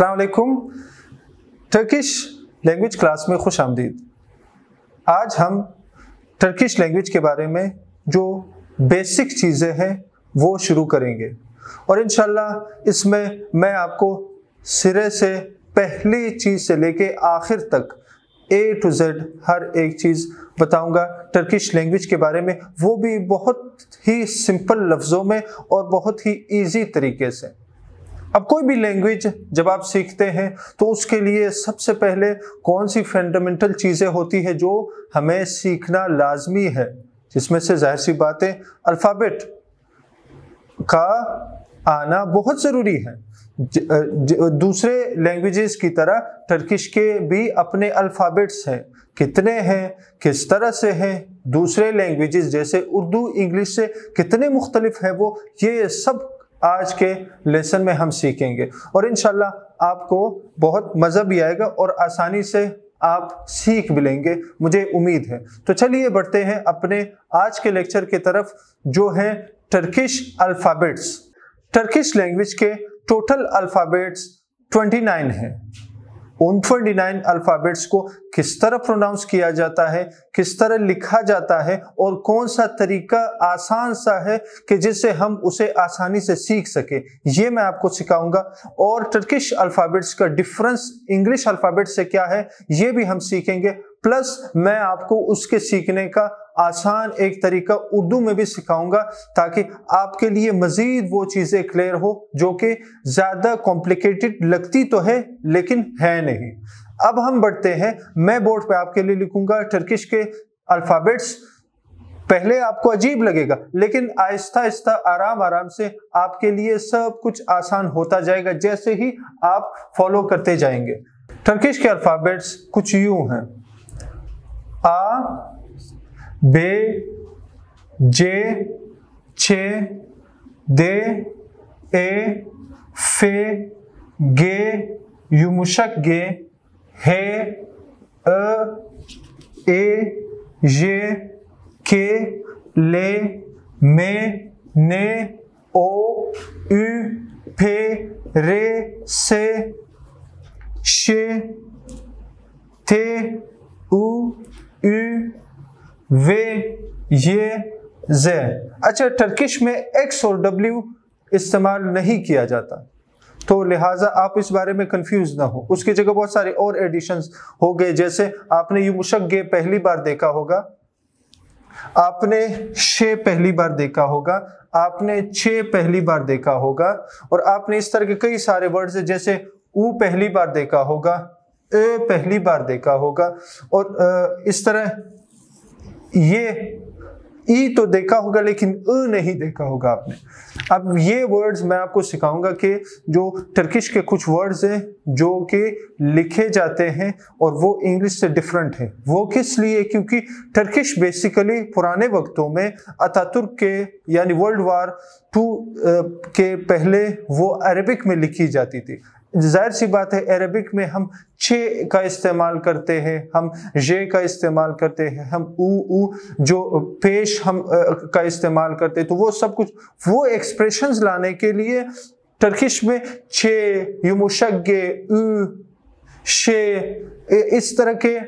अलकुम Turkish language class में खुश आमदीद। आज हम टर्किश लैंग्वेज के बारे में जो बेसिक चीज़ें हैं, वो शुरू करेंगे। और इनशाला इसमें मैं आपको सिरे से पहली चीज़ से लेके आखिर तक ए टू जेड हर एक चीज़ बताऊँगा टर्किश लैंग्वेज के बारे में। वो भी बहुत ही सिंपल लफ्ज़ों में और बहुत ही इजी तरीके से। अब कोई भी लैंग्वेज जब आप सीखते हैं तो उसके लिए सबसे पहले कौन सी फंडामेंटल चीज़ें होती है जो हमें सीखना लाजमी है? जिसमें से ज़ाहिर सी बातें अल्फ़ाबेट का आना बहुत ज़रूरी है। ज, ज, दूसरे लैंग्वेजेस की तरह टर्किश के भी अपने अल्फ़ाबेट्स हैं। कितने हैं किस तरह से हैं? दूसरे लैंग्वेजेस जैसे उर्दू इंग्लिश से कितने मुख्तलिफ़ हैं वो? ये सब आज के लेसन में हम सीखेंगे। और इनशाला आपको बहुत मज़ा भी आएगा और आसानी से आप सीख भी लेंगे, मुझे उम्मीद है। तो चलिए बढ़ते हैं अपने आज के लेक्चर की तरफ़, जो है टर्किश अल्फ़ाबेट्स टर्किश लैंग्वेज के टोटल अल्फ़ाबेट्स 29 हैं। उन 29 अल्फ़ाबेट्स को किस तरह प्रोनाउंस किया जाता है, किस तरह लिखा जाता है और कौन सा तरीका आसान सा है कि जिससे हम उसे आसानी से सीख सके, ये मैं आपको सिखाऊँगा। और टर्किश अल्फ़ाबेट्स का डिफरेंस इंग्लिश अल्फ़ाबेट से क्या है, ये भी हम सीखेंगे। प्लस मैं आपको उसके सीखने का आसान एक तरीका उर्दू में भी सिखाऊँगा ताकि आपके लिए मजीद वो चीज़ें क्लियर हो, जो कि ज़्यादा कॉम्प्लिकेटेड लगती तो है, लेकिन है नहीं। अब हम बढ़ते हैं। मैं बोर्ड पे आपके लिए लिखूँगा टर्किश के अल्फ़ाबेट्स पहले आपको अजीब लगेगा, लेकिन आहिस्ता आहिस्ता, आराम आराम से आपके लिए सब कुछ आसान होता जाएगा, जैसे ही आप फॉलो करते जाएँगे। टर्किश के अल्फ़ाबेट्स कुछ यूँ हैं। आ बे, जे, छे, दे, ए, फे, गे, युमुशक, गे, हे, अ, ए ये के, ले, मे, ने, ओ, उ, फे, रे, से, शे, थे, उ उ वे, ये, जे। अच्छा टर्किश में एक्स और डब्ल्यू इस्तेमाल नहीं किया जाता। तो लिहाजा आप इस बारे में कंफ्यूज ना हो। उसकी जगह बहुत सारे और एडिशंस हो गए। जैसे आपने यू मुशक्गे पहली बार देखा होगा। आपने शे पहली बार देखा होगा। आपने छे पहली बार देखा होगा। और आपने इस तरह के कई सारे वर्ड्स जैसे ऊ पहली बार देखा होगा ए पहली बार देखा होगा। और इस तरह ये, ई तो देखा होगा लेकिन अ नहीं देखा होगा आपने। अब ये वर्ड्स मैं आपको सिखाऊँगा कि जो टर्किश के कुछ वर्ड्स हैं, जो कि लिखे जाते हैं और वो इंग्लिश से डिफरेंट है। वो किस लिए? क्योंकि टर्किश बेसिकली पुराने वक्तों में अतातुर्क के, यानी वर्ल्ड वार टू के पहले वो अरबिक में लिखी जाती थी। ज़ाहिर सी बात है अरबिक में हम छे का इस्तेमाल करते हैं हम जे का इस्तेमाल करते हैं हम ऊ जो पेश हम आ, का इस्तेमाल करते हैं तो वो सब कुछ वो एक्सप्रेशंस लाने के लिए टर्किश में छे युमुशगे उ शे इस तरह के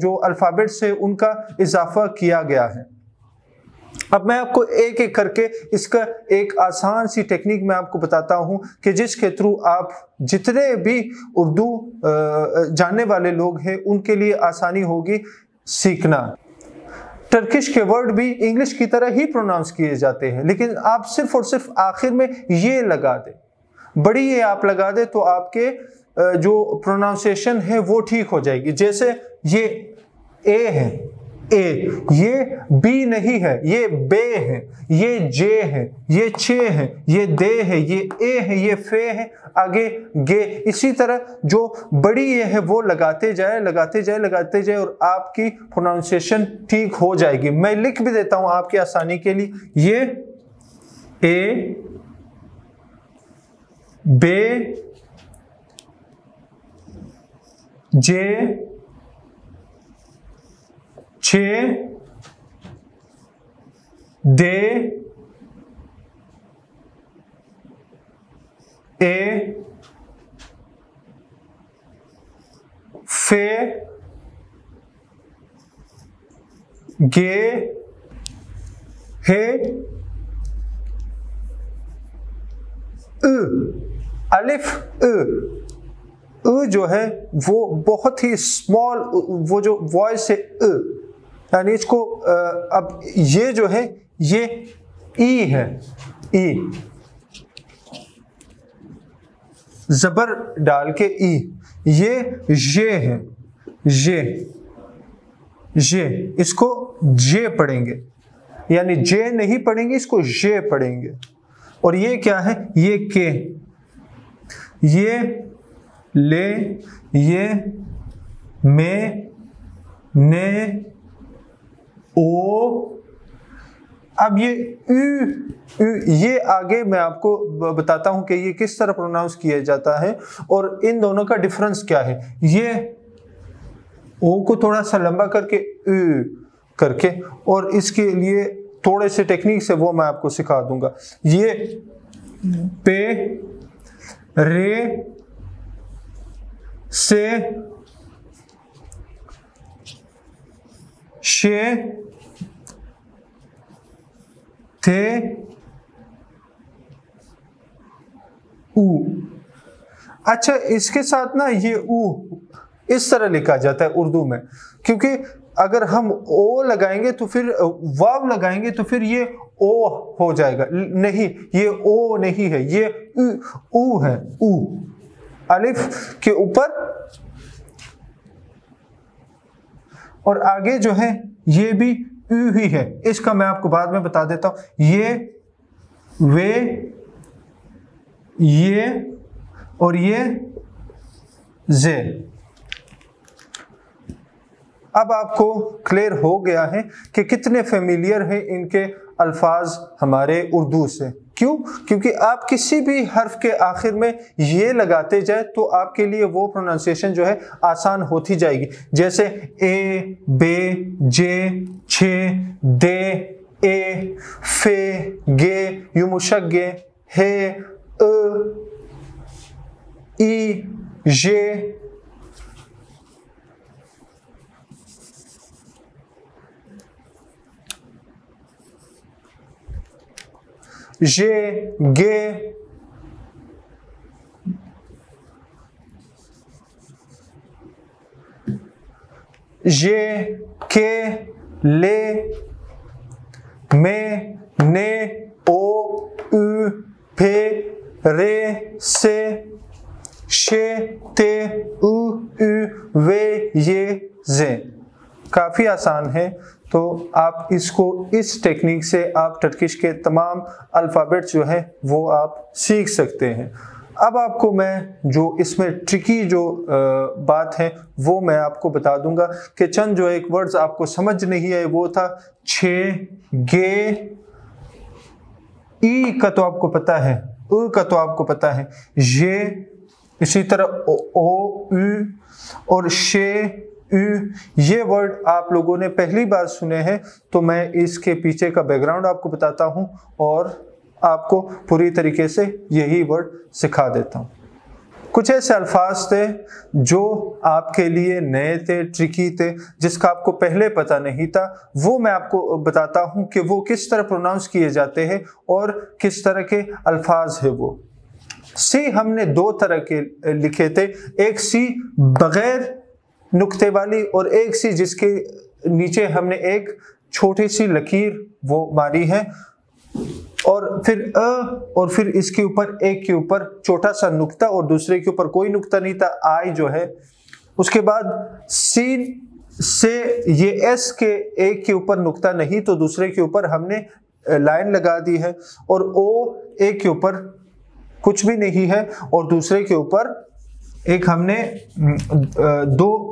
जो अल्फ़ाबेट्स है उनका इजाफा किया गया है। अब मैं आपको एक एक करके इसका एक आसान सी टेक्निक मैं आपको बताता हूँ कि जिसके थ्रू आप जितने भी उर्दू जानने वाले लोग हैं, उनके लिए आसानी होगी सीखना। टर्किश के वर्ड भी इंग्लिश की तरह ही प्रोनाउंस किए जाते हैं, लेकिन आप सिर्फ़ और सिर्फ़ आखिर में ये लगा दें। बड़ी ये आप लगा दें तो आपके जो प्रोनाउंसिएशन है वो ठीक हो जाएगी। जैसे ये ए है। ए, ये बी नहीं है, ये बे है, ये जे है, ये छे है, ये दे है, ये ए है, ये फे है, आगे गे। इसी तरह जो बड़ी ये है, वो लगाते जाए लगाते जाए लगाते जाए और आपकी प्रोनाउंसिएशन ठीक हो जाएगी। मैं लिख भी देता हूँ आपकी आसानी के लिए। ये ए, बे, जे छ दे ए फे गे हे उ। अलिफ अ जो है वो बहुत ही स्मॉल वो जो वॉइस है अ यानी इसको अब ये जो है, ये ई है, ई। जबर डाल के ई। ये ये है, ये ये। इसको जे पढ़ेंगे। यानी जे नहीं पढ़ेंगे, इसको ये पढ़ेंगे। और ये क्या है? ये के। ये ले, ये, मे, ने ओ। अब ये यू, यू आगे मैं आपको बताता हूँ कि ये किस तरह प्रोनाउंस किया जाता है और इन दोनों का डिफरेंस क्या है। ये ओ को थोड़ा सा लंबा करके यू करके और इसके लिए थोड़े से टेक्निक से वो मैं आपको सिखा दूँगा। ये पे रे से शे थे ऊ अच्छा इसके साथ ना ये ऊ इस तरह लिखा जाता है उर्दू में, क्योंकि अगर हम ओ लगाएँगे तो फिर, वाव लगाएँगे तो फिर ये ओ हो जाएगा। नहीं, ये ओ नहीं है, ये ऊ है ऊ अलिफ के ऊपर और आगे जो है, ये भी यू ही है। इसका मैं आपको बाद में बता देता हूँ। ये, वे, ये और ये, जे। अब आपको क्लियर हो गया है कि कितने फेमिलियर हैं इनके अल्फाज हमारे उर्दू से। क्यों? क्योंकि आप किसी भी हर्फ के आखिर में ये लगाते जाए तो आपके लिए वो प्रोनाउंसिएशन जो है आसान होती जाएगी। जैसे ए, बे, जे, छे, दे, ए, फे, गे यू मुशगे हे ई जे जे गे जे के ले में ने ओ उ फे रे से शे ते उ वे ये जे काफ़ी आसान है। तो आप इसको इस टेक्निक से आप टर्किश के तमाम अल्फ़ाबेट जो है वो आप सीख सकते हैं। अब आपको मैं जो इसमें ट्रिकी जो बात है वो मैं आपको बता दूँगा कि चंद जो एक वर्ड्स आपको समझ नहीं आए वो था छे गे ई का तो आपको पता है उ का तो आपको पता है ये इसी तरह ओ, ओ और शे ये वर्ड आप लोगों ने पहली बार सुने हैं तो मैं इसके पीछे का बैकग्राउंड आपको बताता हूँ और आपको पूरी तरीके से यही वर्ड सिखा देता हूँ। कुछ ऐसे अल्फाज थे जो आपके लिए नए थे ट्रिकी थे, जिसका आपको पहले पता नहीं था। वो मैं आपको बताता हूँ कि वो किस तरह प्रोनाउंस किए जाते हैं और किस तरह के अल्फाज है वो। सी हमने दो तरह के लिखे थे, एक सी बगैर नुक्ते वाली और एक सी जिसके नीचे हमने एक छोटी सी लकीर वो मारी है। और फिर अ और फिर इसके ऊपर, एक के ऊपर छोटा सा नुक्ता और दूसरे के ऊपर कोई नुक्ता नहीं था, आई जो है। उसके बाद सी से ये एस के एक के ऊपर नुक्ता नहीं तो दूसरे के ऊपर हमने लाइन लगा दी है और ओ एक के ऊपर कुछ भी नहीं है और दूसरे के ऊपर एक हमने दो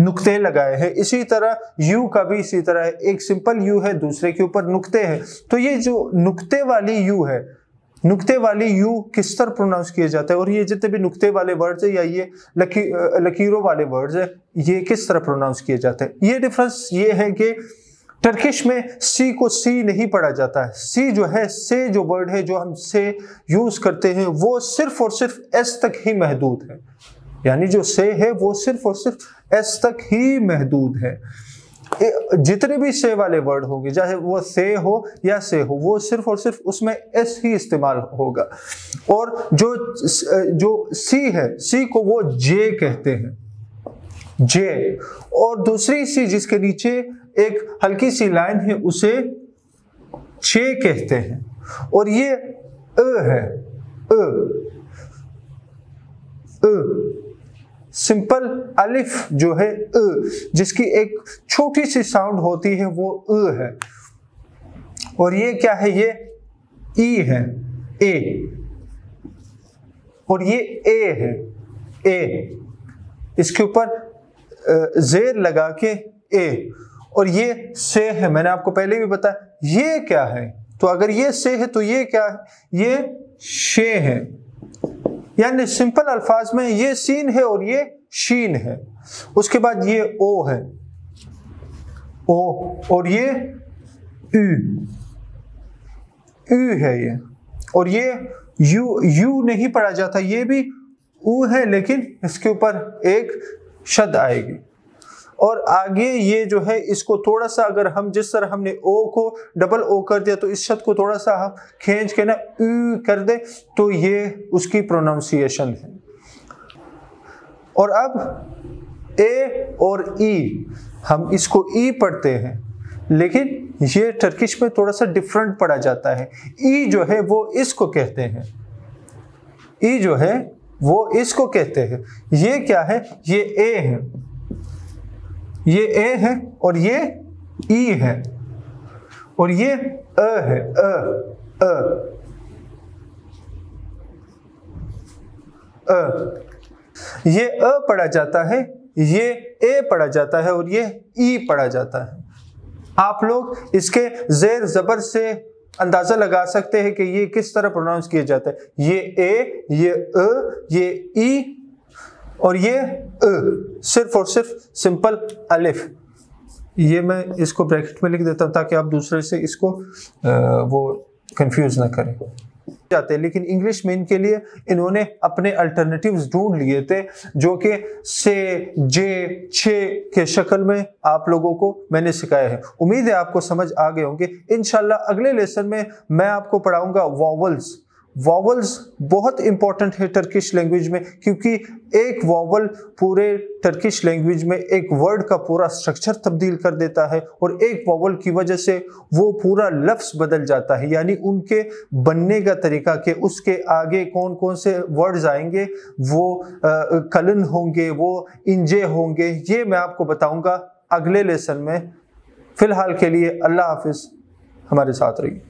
नुक्ते लगाए हैं। इसी तरह यू का भी इसी तरह है। एक सिंपल यू है, दूसरे के ऊपर नुक्ते हैं। तो ये जो नुक्ते वाली यू है, नुक्ते वाली यू किस तरह प्रोनाउंस किए जाते हैं? और ये जितने भी नुक्ते वाले वर्ड्स है या ये लकी, लकीरों वाले वर्ड्स है, ये किस तरह प्रोनाउंस किए जाते हैं? ये डिफरेंस ये है कि टर्किश में सी को सी नहीं पढ़ा जाता है। सी जो है, से जो वर्ड है, जो हम से यूज़ करते हैं, वो सिर्फ़ और सिर्फ़ एस तक ही महदूद है। यानी जो से है, वो सिर्फ़ और सिर्फ़ एस तक ही महदूद है। जितने भी से वाले वर्ड होंगे, चाहे वो से हो या से हो, वो सिर्फ़ और सिर्फ़ उसमें एस ही इस्तेमाल होगा। और जो जो सी है, सी को वो जे कहते हैं। जे। और दूसरी सी जिसके नीचे एक हल्की सी लाइन है, उसे छे कहते हैं। और ये अ है। अ। अ। सिंपल अलिफ जो है अ, जिसकी एक छोटी सी साउंड होती है, वो अ है। और ये क्या है? ये ई है, ए। और ये ए है, ए। इसके ऊपर जेर लगा के ए। और ये से है, मैंने आपको पहले भी बताया। ये क्या है? तो अगर ये से है तो ये क्या है? ये शे है। यानी सिंपल अल्फाज में ये सीन है और ये शीन है। उसके बाद ये ओ है। ओ और ये ऊ ऊ है ये। और ये यू यू नहीं पढ़ा जाता, ये भी ऊ है, लेकिन इसके ऊपर एक शब्द आएगी। और आगे ये जो है, इसको थोड़ा सा अगर हम जिस तरह हमने ओ को डबल ओ कर दिया तो इस शब्द को थोड़ा सा हम खींच के ना उ कर दे तो ये उसकी प्रोनाउंसिएशन है। और अब ए और ई, हम इसको ई पढ़ते हैं, लेकिन ये टर्किश में थोड़ा सा डिफरेंट पढ़ा जाता है। ई जो है, वो इसको कहते हैं। ई जो है, वो इसको कहते हैं। ये क्या है? ये ए है। ये ए है और ये ई है और ये अ है, अ अ। अ। ये अ पढ़ा जाता है, ये ए पढ़ा जाता है और ये ई पढ़ा जाता है। आप लोग इसके जेर जबर से अंदाज़ा लगा सकते हैं कि ये किस तरह प्रोनाउंस किया जाता है। ये ए, ये अ, ये ई और ये अ सिर्फ़ और सिर्फ़ सिंपल अलिफ। ये मैं इसको ब्रैकेट में लिख देता हूँ ताकि आप दूसरे से इसको आ, वो कंफ्यूज ना करें। जाते लेकिन इंग्लिश में इनके लिए इन्होंने अपने अल्टरनेटिव्स ढूंढ लिए थे जो कि से जे छे के शक्ल में आप लोगों को मैंने सिखाया है। उम्मीद है आपको समझ आ गए होंगे। इनशाला अगले लेसन में मैं आपको पढ़ाऊँगा वॉवल्स वॉवल्स बहुत इंपॉर्टेंट है टर्किश लैंग्वेज में क्योंकि एक वॉवल पूरे टर्किश लैंग्वेज में एक वर्ड का पूरा स्ट्रक्चर तब्दील कर देता है और एक वॉवल की वजह से वो पूरा लफ्स बदल जाता है। यानी उनके बनने का तरीका कि उसके आगे कौन कौन से वर्ड्स आएँगे वो आ, कलन होंगे वो इंजे होंगे। ये मैं आपको बताऊँगा अगले लेसन में। फ़िलहाल के लिए अल्लाह हाफिज़। हमारे साथ रहिए।